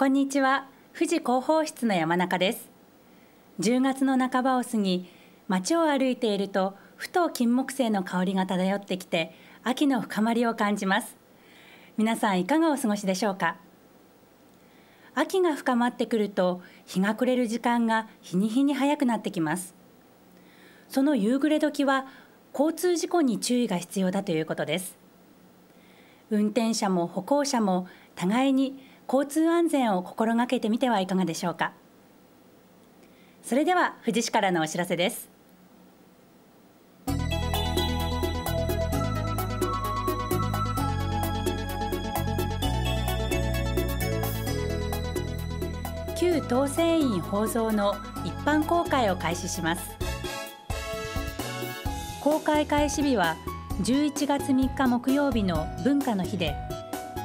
こんにちは。富士広報室の山中です。10月の半ばを過ぎ街を歩いているとふと金木犀の香りが漂ってきて秋の深まりを感じます。皆さんいかがお過ごしでしょうか？秋が深まってくると日が暮れる時間が日に日に早くなってきます。その夕暮れ時は交通事故に注意が必要だということです。運転者も歩行者も互いに交通安全を心がけてみてはいかがでしょうか。それでは富士市からのお知らせです。旧当選院法蔵の一般公開を開始します。公開開始日は11月3日木曜日の文化の日で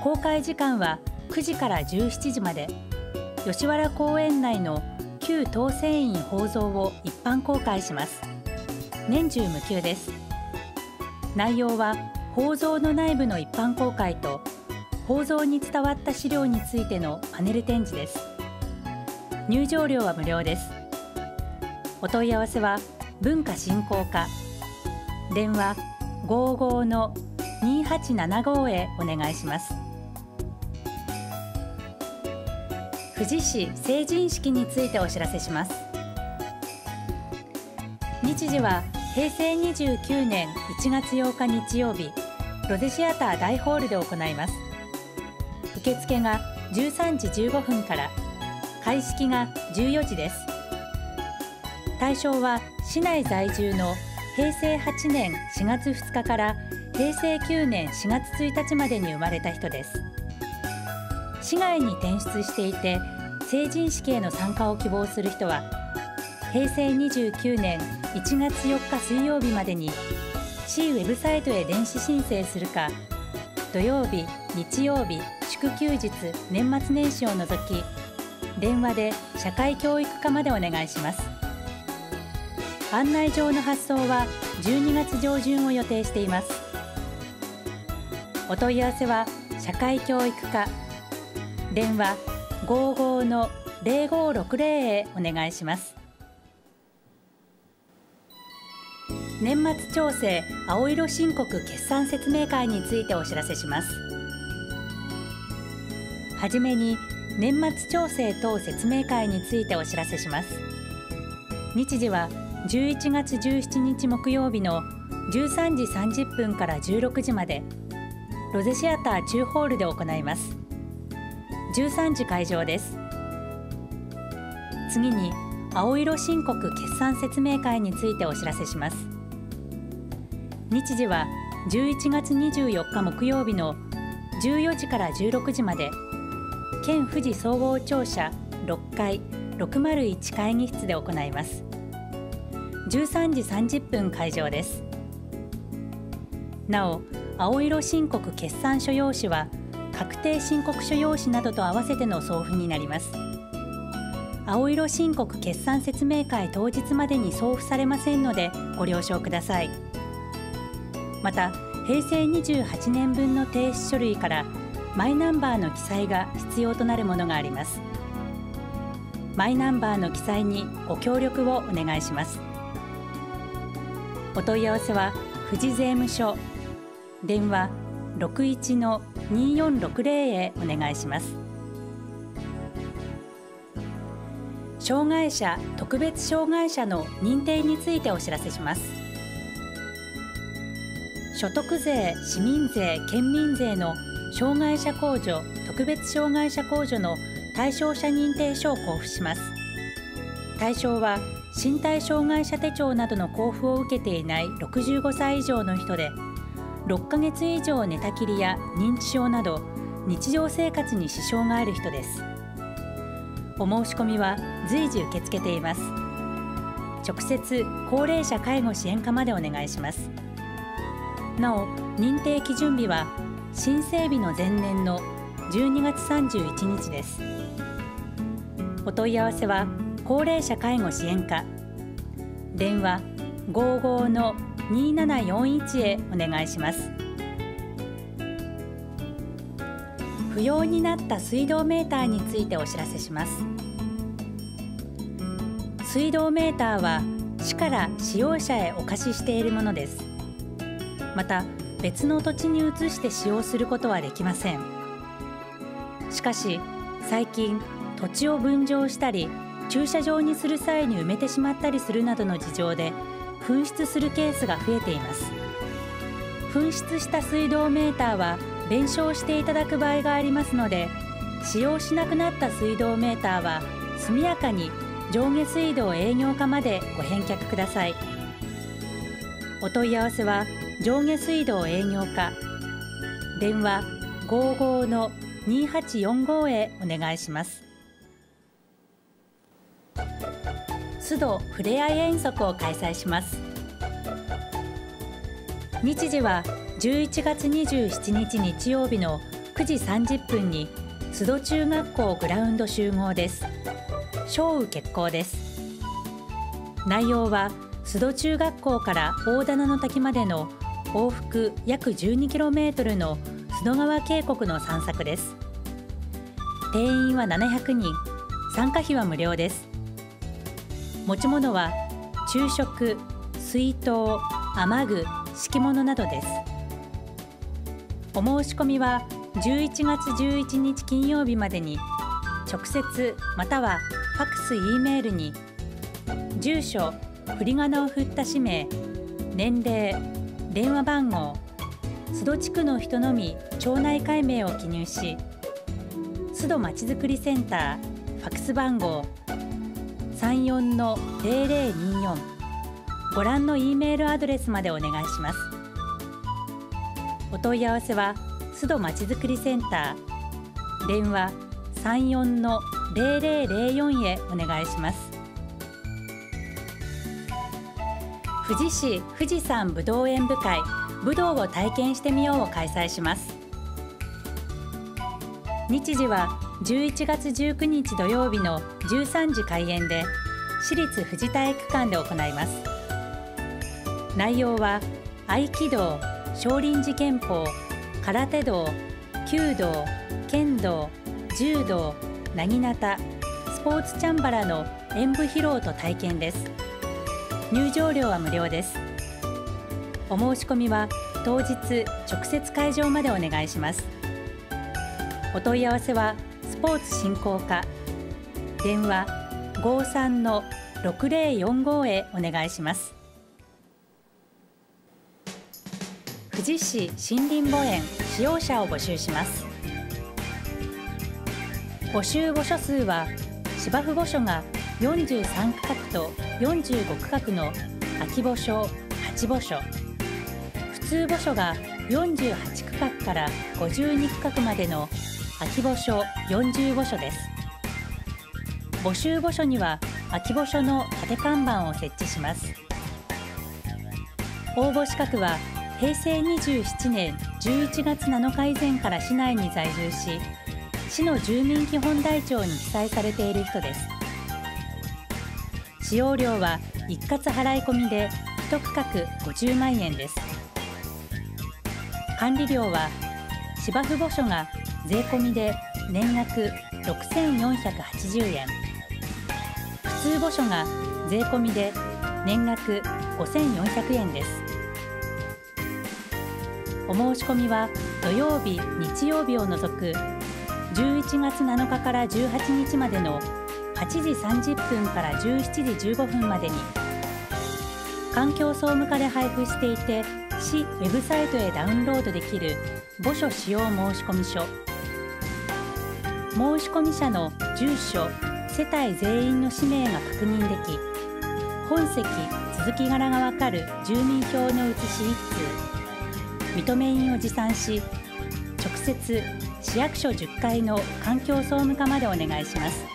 公開時間は9時から17時まで吉原公園内の旧当選院宝蔵を一般公開します。年中無休です。内容は宝蔵の内部の一般公開と宝蔵に伝わった資料についてのパネル展示です。入場料は無料です。お問い合わせは文化振興課。電話55の2875へお願いします。富士市成人式についてお知らせします。日時は平成29年1月8日日曜日ロゼシアター大ホールで行います。受付が13時15分から開式が14時です。対象は市内在住の平成8年4月2日から平成9年4月1日までに生まれた人です。市外に転出していて成人式への参加を希望する人は平成29年1月4日水曜日までに市ウェブサイトへ電子申請するか土曜日日曜日祝休日年末年始を除き電話で社会教育課までお願いします。案内状の発送は12月上旬を予定しています。お問い合わせは社会教育課電話55の0560へお願いします。年末調整青色申告決算説明会についてお知らせします。はじめに年末調整等説明会についてお知らせします。日時は11月17日木曜日の13時30分から16時まで。ロゼシアター中ホールで行います。13時会場です。次に青色申告決算説明会についてお知らせします。日時は11月24日木曜日の14時から16時まで。県富士総合庁舎6階601会議室で行います。13時30分会場です。なお青色申告決算書用紙は確定申告書用紙などと合わせての送付になります。青色申告決算説明会当日までに送付されませんのでご了承ください。また平成28年分の提出書類からマイナンバーの記載が必要となるものがあります。マイナンバーの記載にご協力をお願いします。お問い合わせは富士税務署電話61の2460へお願いします。障害者特別障害者の認定についてお知らせします。所得税、市民税、県民税の障害者控除、特別障害者控除の対象者認定書を交付します。対象は身体障害者手帳などの交付を受けていない65歳以上の人で6ヶ月以上寝たきりや認知症など日常生活に支障がある人です。お申し込みは随時受け付けています。直接高齢者介護支援課までお願いします。なお認定基準日は申請日の前年の12月31日です。お問い合わせは高齢者介護支援課。電話55の2741へお願いします。不要になった水道メーターについてお知らせします。水道メーターは市から使用者へお貸ししているものです。また別の土地に移して使用することはできません。しかし最近土地を分譲したり駐車場にする際に埋めてしまったりするなどの事情で紛失するケースが増えています。紛失した水道メーターは弁償していただく場合がありますので使用しなくなった水道メーターは速やかに上下水道営業課までご返却ください。お問い合わせは上下水道営業課。電話55 2845へお願いします。須藤ふれあい遠足を開催します日時は11月27日日曜日の9時30分に須戸中学校グラウンド集合です小雨決行です内容は須戸中学校から大棚の滝までの往復約 12km の須戸川渓谷の散策です定員は700人参加費は無料です持ち物は昼食水筒雨具敷物などです。お申し込みは11月11日金曜日までに直接またはファクス E メールに住所振り仮名を振った氏名年齢電話番号須戸地区の人のみ町内会名を記入し須戸まちづくりセンターファクス番号34の0024ご覧の E メールアドレスまでお願いします。お問い合わせは須戸まちづくりセンター。電話34の0004へお願いします。富士市富士山ぶどう園部会。ぶどうを体験してみようを開催します。日時は11月19日土曜日の13時開演で私立富士体育館で行います。内容は合気道少林寺拳法空手道弓道剣道柔道なぎなたスポーツチャンバラの演舞披露と体験です。入場料は無料です。お申し込みは当日直接会場までお願いします。お問い合わせはスポーツ振興課。電話53の6045へお願いします。富士市森林墓園使用者を募集します。募集墓所数は芝生墓所が43区画と45区画の空き墓所8墓所普通墓所が48区画から52区画までの空き墓所40墓所です。募集墓所には空き墓所の縦看板を設置します。応募資格は平成27年11月7日以前から市内に在住し市の住民基本台帳に記載されている人です。使用料は一括払い込みで1区画50万円です。管理料は芝生墓所が税込みで年額6480円。普通墓所が税込みで年額5400円です。お申し込みは土曜日日曜日を除く11月7日から18日までの8時30分から17時15分までに環境総務課で配布していて市ウェブサイトへダウンロードできる墓所使用申込書。申込者の住所世帯全員の氏名が確認でき本籍続き柄がわかる住民票の写し1通認め印を持参し直接市役所10階の環境総務課までお願いします。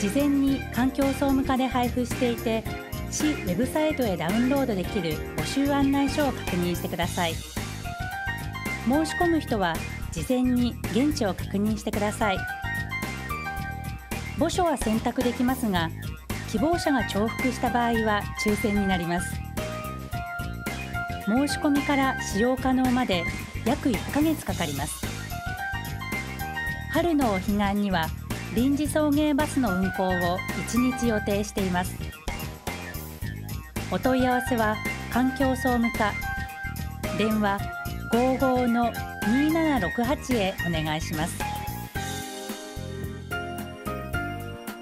事前に環境総務課で配布していて市ウェブサイトへダウンロードできる募集案内書を確認してください。申し込む人は事前に現地を確認してください。墓所は選択できますが希望者が重複した場合は抽選になります。申し込みから使用可能まで約1ヶ月かかります。春のお彼岸には臨時送迎バスの運行を1日予定しています。お問い合わせは環境総務課。電話55の2768へお願いします。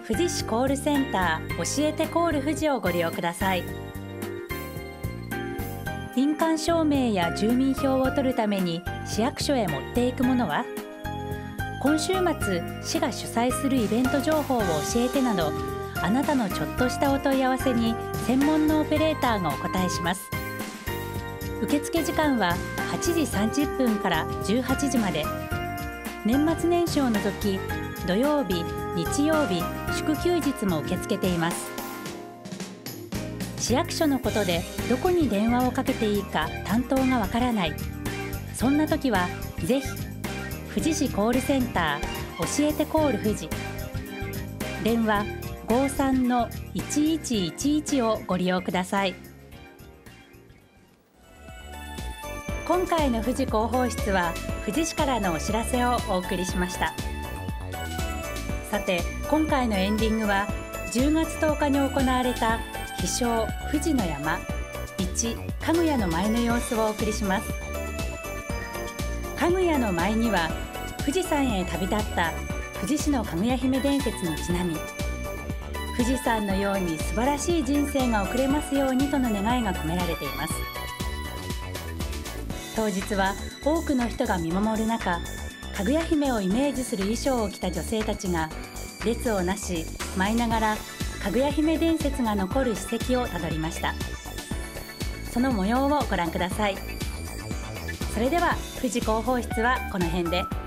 富士市コールセンター教えてコール富士をご利用ください。印鑑証明や住民票を取るために市役所へ持っていくものは？今週末市が主催するイベント情報を教えてなどあなたのちょっとしたお問い合わせに専門のオペレーターがお答えします。受付時間は8時30分から18時まで。年末年始を除き土曜日日曜日祝休日も受け付けています。市役所のことでどこに電話をかけていいか担当がわからない。そんな時はぜひ富士市コールセンター教えてコール富士。電話53の1111をご利用ください。今回の富士広報室は富士市からのお知らせをお送りしました。さて今回のエンディングは10月10日に行われた飛翔富士の山1かぐやの舞の様子をお送りします。かぐやの舞には富士山へ旅立った富士市のかぐや姫伝説にちなみ富士山のように素晴らしい人生が送れますようにとの願いが込められています。当日は多くの人が見守る中かぐや姫をイメージする衣装を着た女性たちが列をなし舞いながらかぐや姫伝説が残る史跡をたどりましたその模様をご覧くださいそれでは富士広報室はこの辺で。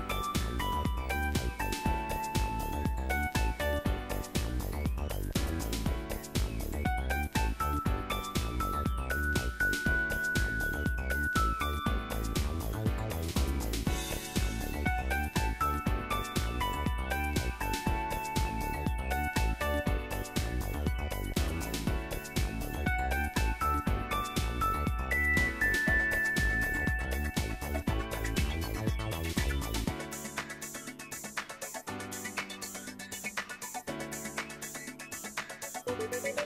Thanks.